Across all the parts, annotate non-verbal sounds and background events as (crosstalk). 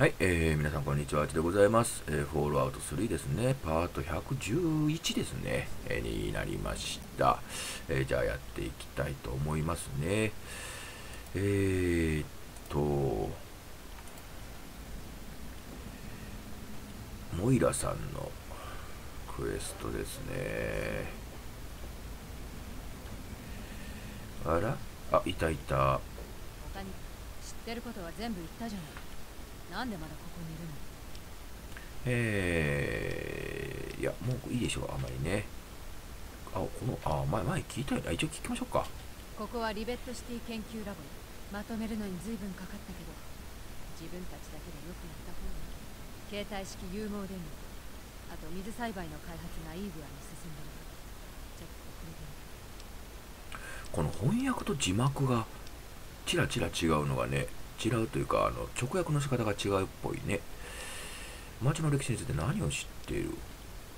はい、えー、皆さんこんにちは、あちでございます。えー、フォールアウト3ですね、パート111ですね、えーになりました。えーじゃあやっていきたいと思いますね。えーっと、モイラさんのクエストですね。あら？あ、いたいた。他に知ってることは全部言ったじゃないなんでまだここにいるの？えー、いや、もういいでしょう、あまりね。あ、この、あ、前、前聞いたよね。あ一応聞きましょうか。ここはリベットシティ研究ラボまとめるのに随分かかったけど自分たちだけでよくやった方が携帯式融合電力あと水栽培の開発がいい具合に進んでるちょっと遅れてるこの翻訳と字幕が、ちらちら違うのがね、違うというか、あの、直訳の仕方が違うっぽいね。町の歴史について何を知っている？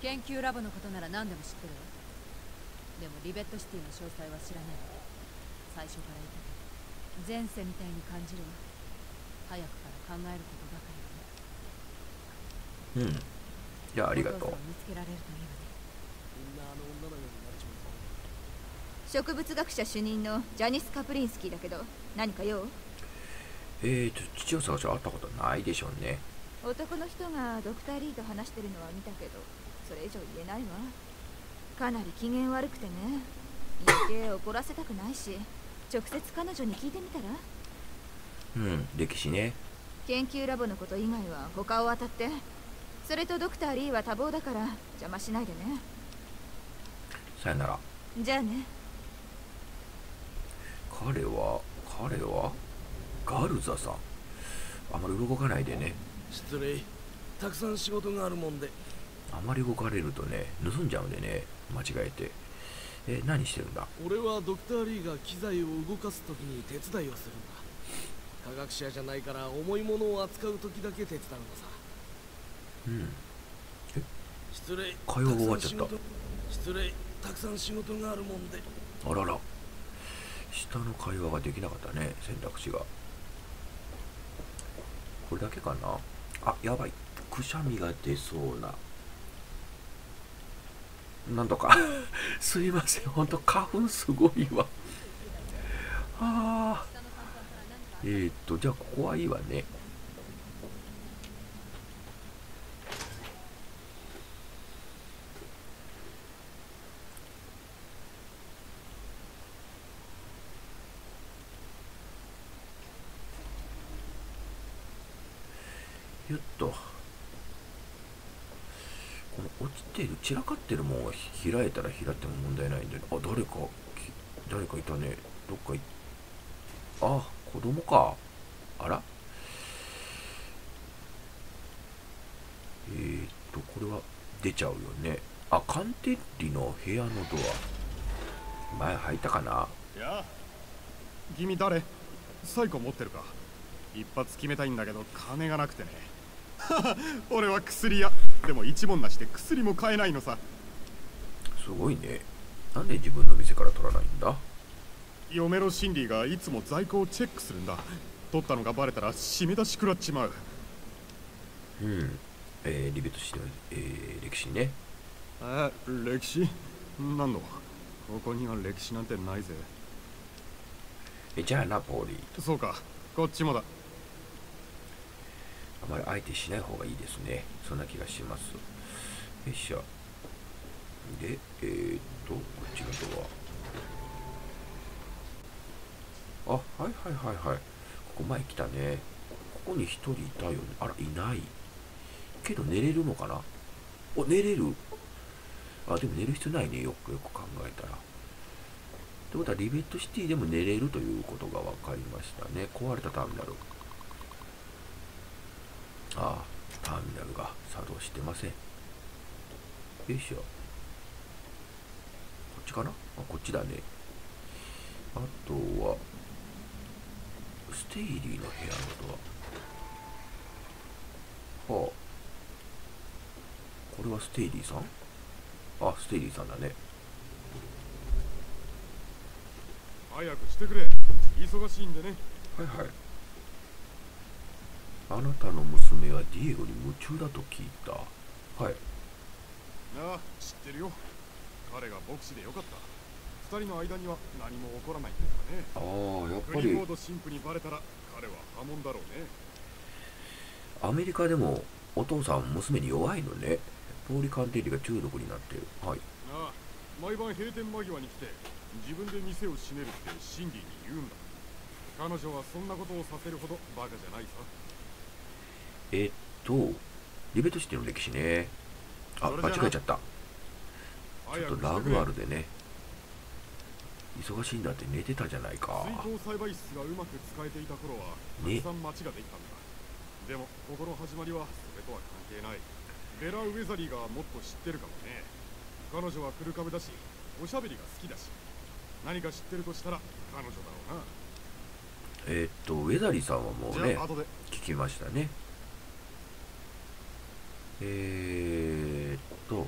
研究ラボのことなら何でも知ってるわでもリベットシティの詳細は知らない。わ最初から言った前世みたいに感じるわ。早くから考えることばかりうん。じゃあ、ありがとう。見つけられるといいわね。植物学者主任のジャニス・カプリンスキーだけど何か用？えーと、父を探しは会ったことないでしょうね。男の人がドクター・リーと話してるのは見たけどそれ以上言えないわかなり機嫌悪くてね余計怒らせたくないし直接彼女に聞いてみたら？うん、歴史ね。研究ラボのこと以外は他を当たってそれとドクター・リーは多忙だから邪魔しないでねさよなら。じゃあね彼は、彼は？ガルザさん。あまり動かないでね。失礼たくさん仕事があるもんであまり動かれるとね、盗んじゃうんでね、間違えて。え、何してるんだ？俺はドクター・リーが機材を動かす時に手伝いをするんだ科学者じゃないから重いものを扱う時だけ手伝うのさうん。失礼会話が終わっちゃった失礼たくさん仕事があるもんであらら。下の会話ができなかったね、選択肢が。これだけかな？あ、やばい。くしゃみが出そうな。なんとか。(laughs) すいません。ほんと花粉すごいわ。ああ。えー、っと、じゃあここはいいわね。よっと。この落ちている散らかってるもんは開いたら開っても問題ないんで。あ誰か誰かいたね。どっかいあ子供か。あら。えー、っとこれは出ちゃうよね。あカンテッリの部屋のドア。前入ったかな。や君誰？サイコ持ってるか？一発決めたいんだけど金がなくてね。(laughs) 俺は薬屋。でも一文なしで薬も買えないのさ。すごいね。なんで自分の店から取らないんだ？嫁のシンディがいつも在庫をチェックするんだ。取ったのがバレたら締め出し食らっちまう。うん。えー、リベットしての、えー、歴史ね。え歴史？何の？ここには歴史なんてないぜ。えじゃあなポーリー。そうか。こっちもだあまり相手しない方がいいですね。そんな気がします。よいしょ。で、えー、っと、こっちのドア。あ、はいはいはいはい。ここ前来たね。ここに一人いたよね。あら、いない。けど寝れるのかな？お、寝れるあ、でも寝る必要ないね。よくよく考えたら。ってことは、リベットシティでも寝れるということが分かりましたね。壊れたターミナル。ああ、ターミナルが作動してません。よいしょ。こっちかな？あ、こっちだね。あとは、ステイリーの部屋のドア。はあ。これはステイリーさん？あ、ステイリーさんだね。早くしてくれ忙しいんでねはいはい。あなたの娘はディエゴに夢中だと聞いた。はい。ああ知ってるよ。彼が牧師でよかった。二人の間には何も起こらないんだからね。ああやっぱり。クリフォード神父にバレたら彼は破門だろうね。アメリカでもお父さん娘に弱いのね。ポーリカンテーリが中毒になってる。はい。ああ毎晩閉店間際に来て自分で店を閉めるってシンディに言うんだ。彼女はそんなことをさせるほどバカじゃないさえっとリベットシティの歴史ね。あ間違えちゃった。ちょっとラグあるでね。忙しいんだって寝てたじゃないか。水耕栽培室がうまく使えていた頃はたねくさん町ができたんだ、でもここの始まりはそれとは関係ない。ベラ・ウェザリーがもっと知ってるかもね。彼女は古株だしおしゃべりが好きだし。何か知ってるとしたら彼女だろうな。えっとウェザリーさんはもうね聞きましたねえー、っと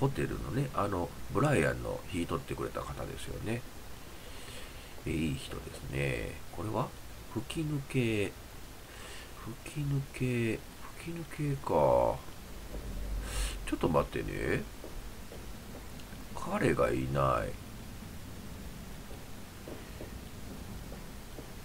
ホテルのねあのブライアンの引取ってくれた方ですよね。えいい人ですね。これは？吹き抜け吹き抜け吹き抜けか。ちょっと待ってね。彼がいない。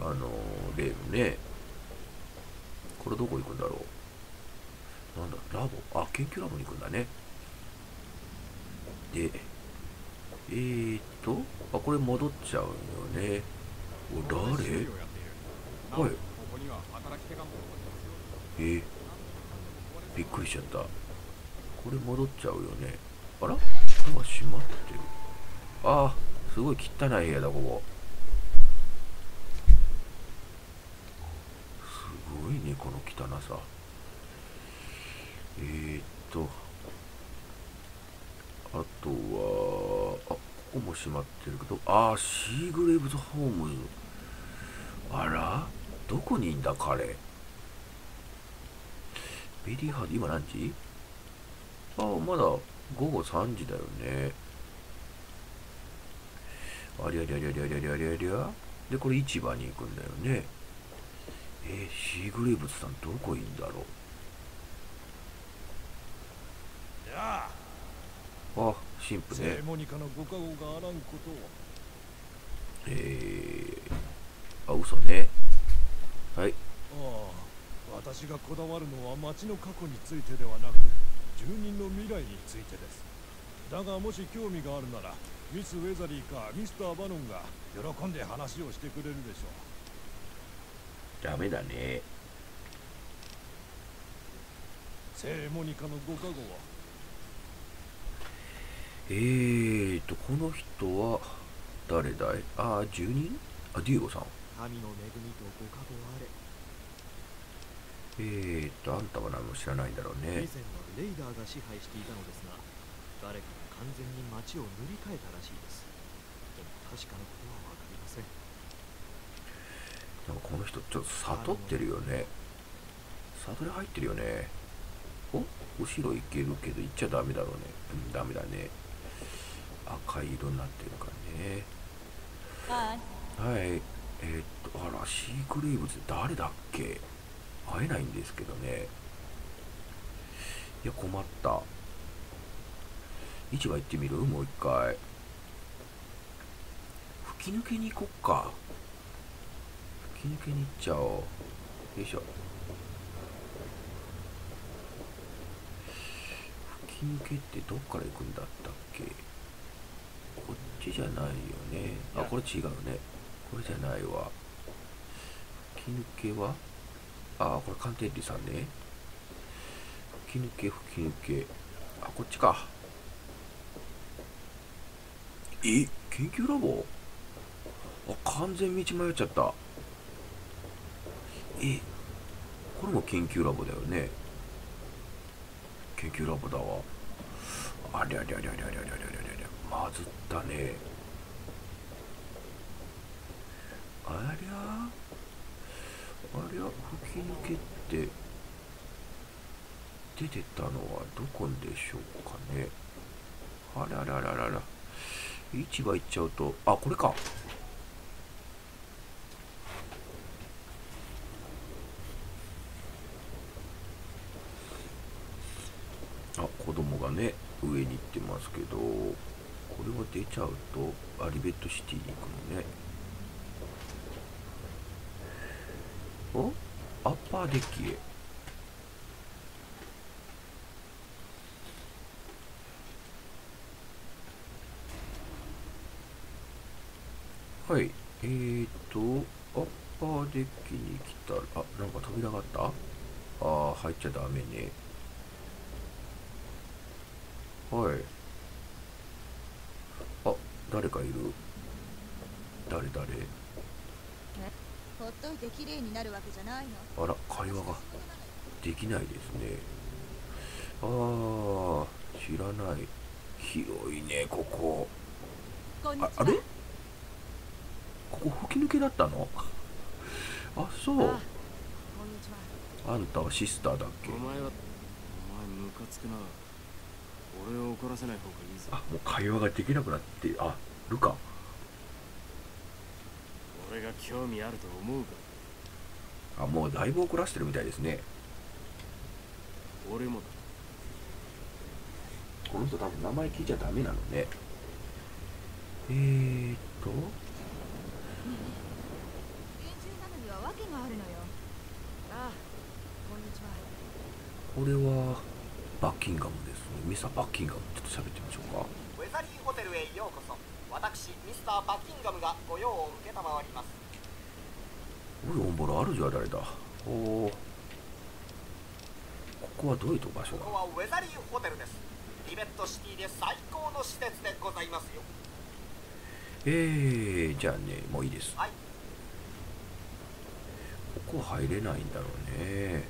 あのレームね。これどこ行くんだろう？なんだラボあ研究ラボに行くんだね。でえーっとあこれ戻っちゃうよね。お誰？はい。えーびっくりしちゃった。これ戻っちゃうよね。あら？ドア閉まってる。あーすごい汚い部屋だここ。すごいねこの汚さえー、っとあとはあここも閉まってるけどあーシーグレーブズホーム。ズあらどこにいんだ彼。ベリーハード今何時？ああまだ午後3時だよね。ありゃりゃりゃりゃりゃりゃりゃりゃ。でこれ市場に行くんだよね。えー、シーグレーブズさんどこいんだろう？あ神父ね。えー、あ嘘ね。はい。ああ私がこだわるのは町の過去についてではなく住人の未来についてです。だがもし興味があるならミス・ウェザリーかミスター・バノンが喜んで話をしてくれるでしょう。ダメだね。セレモニカのご加護はえーとこの人は誰だい？ああ住人？あディエゴさん。神の恵みとご加護あれ。えーとあんたは何も知らないんだろう以前ねはレイダーが支配していたのですが誰かが完全に町を塗り替えたらしいです。でも確かなことは分かりません。なんかこの人ちょっと悟ってるよね。悟り入ってるよね。お？後ろ行けるけど行っちゃダメだろうね。うんダメだね赤い色になってるからね。はい。えーっとあらシークレイブズ誰だっけ？会えないんですけどね。いや困った。市場行ってみる？もう一回。吹き抜けに行こっか。吹き抜けに行っちゃおう。よいしょ。吹き抜けってどっから行くんだったっけ？ちじゃないよね。あこれ違うね。これじゃないわ。吹き抜けは？あこれカンテッリさんね。吹き抜け吹き抜けあこっちか。え研究ラボ？あ完全道迷っちゃった。えこれも研究ラボだよね。研究ラボだわ。ありゃりゃりゃりゃりゃりゃりゃ外ったね。ありゃありゃ吹き抜けって出てたのはどこでしょうかね。あららららら。市場行っちゃうとあこれかに行ってますけどこれは出ちゃうとアリベットシティに行くのね。お？アッパーデッキへ。はい。えーとアッパーデッキに来たらあなんか扉があった？あー入っちゃダメね。はい。誰かいる？誰誰ほっといて綺麗になるわけじゃないの？あら会話ができないですね。あー知らない。広いねここ。こんにちは。ああれ？ここ吹き抜けだったの？あそう。あこんにちは。あんたはシスターだっけ？お前はお前ムカつくな俺を怒らせない方がいいぞ。あもう会話ができなくなってあるか。俺が興味あると思うか。あもうだいぶ怒らせてるみたいですね。俺もだ。この人多分名前聞いちゃダメなのね。えーっと。厳重なのには訳があるのよ。あこんにちは。これはバッキンガムでミスターバッキンガムちょっと喋ってみましょうか。ウェザリーホテルへようこそ。私ミスターバッキンガムがご用を承ります。おいオンボロあるじゃ誰だ。おお。ここはどういうと場所だ？ここはウェザリーホテルです。リベットシティで最高の施設でございますよ。えー、じゃあねもういいです。はい。ここ入れないんだろうね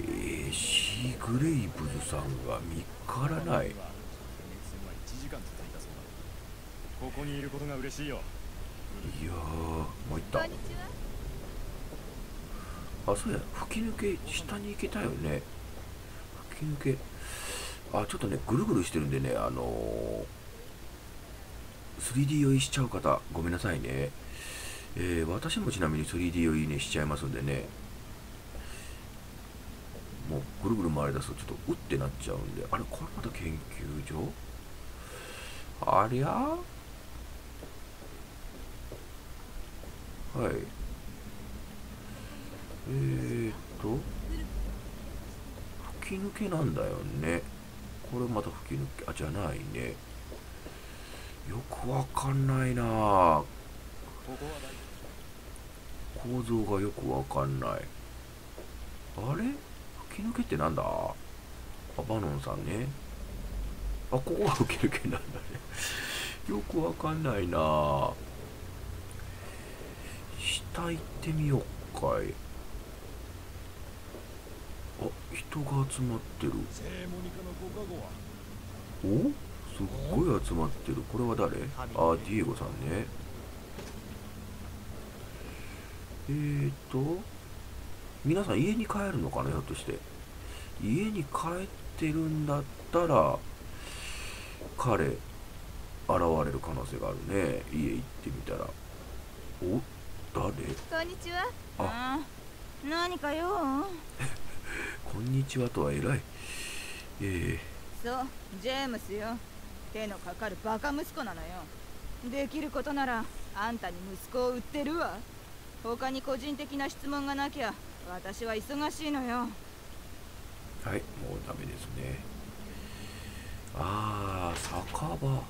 えー、シーグレイブズさんが見っからない。1時間続いたそうだここにいることが嬉しいよ。いやーもう行った。こんにちは。あそうや吹き抜け下に行けたよね。吹き抜け。あちょっとねぐるぐるしてるんでねあのー 3D 酔いしちゃう方ごめんなさいね。えー私もちなみに 3D 酔いねしちゃいますんでねもうぐるぐる回り出すとちょっとうってなっちゃうんで。あれこれまた研究所？ありゃ？はい。えーっと吹き抜けなんだよね。これまた吹き抜けあじゃないね。よくわかんないな。構造がよくわかんない。あれ？吹き抜けってなんだあバノンさんねあここが吹き抜けなんだねよくわかんないな下行ってみようかいあ人が集まってるおすっごい集まってるこれは誰あディエゴさんねえーと皆さん家に帰るのかなひょっとして。家に帰ってるんだったら彼現れる可能性があるね。家行ってみたら。お誰？こんにちは。あ。うん。何かよ (laughs) こんにちはとは偉い。え。そうジェームスよ。手のかかるバカ息子なのよ。できることならあんたに息子を売ってるわ。他に個人的な質問がなきゃ私は忙しいのよ。ー、はいもうダメですね。あー酒場。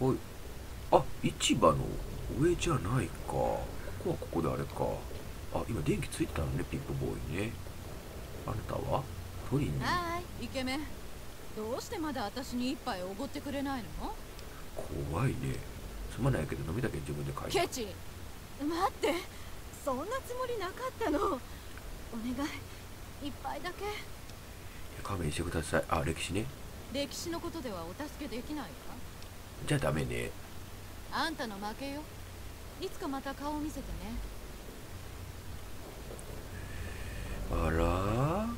おいあ市場の上じゃないか。ここはここであれか。あ今電気ついてたのねピックボーイね。あなたは？取りにはいイケメンどうしてまだ私に一杯おごってくれないの？怖いね。すまないけど飲みだけ自分で書いてケチ。待って。そんなつもりなかったの。お願い。一杯だけ。勘弁してください。あ歴史ね。歴史のことではお助けできないわじゃあダメね。あんたの負けよ。いつかまた顔を見せてねあら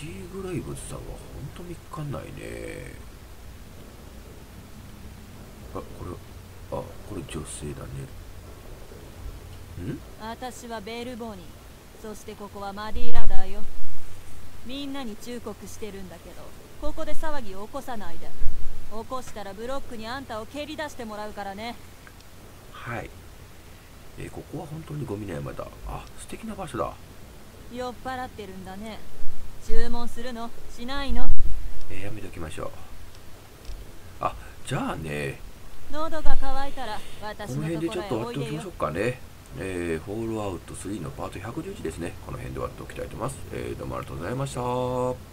シーグレイブズさんはほんと見っかんないね。あこれあこれ女性だね。私はベールボニー。そしてここはマディーラだよ。みんなに忠告してるんだけどここで騒ぎを起こさないで。起こしたらブロックにあんたを蹴り出してもらうからね。はい、えーここは本当にゴミの山だ。あ素敵な場所だ、酔っ払ってるんだね注文するのしないのえーやめときましょうあじゃあね喉が渇いたらこ私のこ辺でちょっと終わっておきましょうかね。えー、フォールアウト3のパート111ですね。この辺で終わっておきたいと思います。えー、どうもありがとうございました。